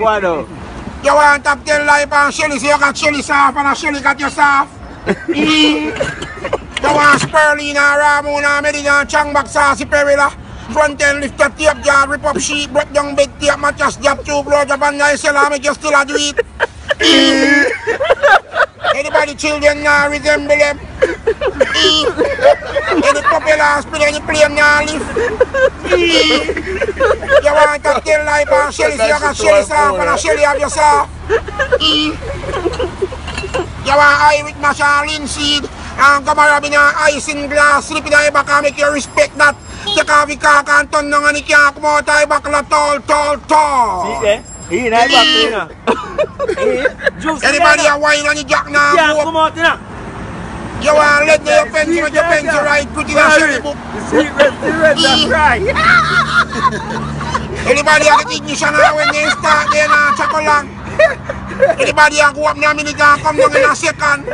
What though? You want top 10 life and Shelly, so you got Shelly soft and Shelly got you soft. you want Spirulina, Ramona, Medina, Changbak, Sassy, Perilla. Front end lift up tape jar, rip up sheet, break down bed tape, mattress, jab two blow job and nice sell make you still a do it. Anybody children now resemble them? Any propeller spin any plane now lift? You want to tell life and Shelly, so you got Shelly soft and a Shelly have your soft. You want eye with mash and linseed and come around in your ice in glass, slip in the back and make you respect that. Take off your cock and turn down and you can't come out of back la tall, tall, tall. See there? He in that back you know. He juice. Anybody a wine on the jack now? Yeah, go come up. out you know. You want to let your pencil with your pencil right, put in a Shelly book. The secret, secret, that's right. Anybody have the ignition now when they start there now, chuck along. Anybody a go up now, and come down in a second.